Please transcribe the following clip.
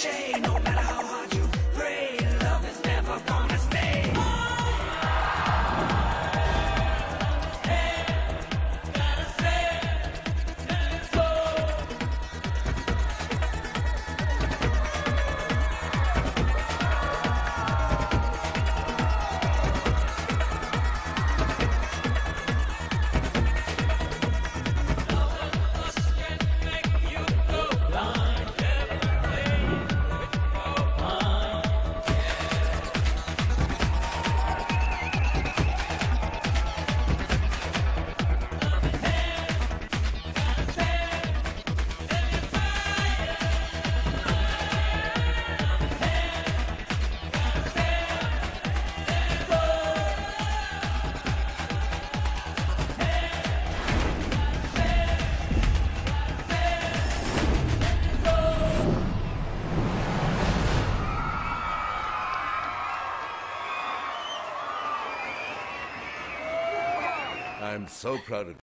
chain. I'm so proud of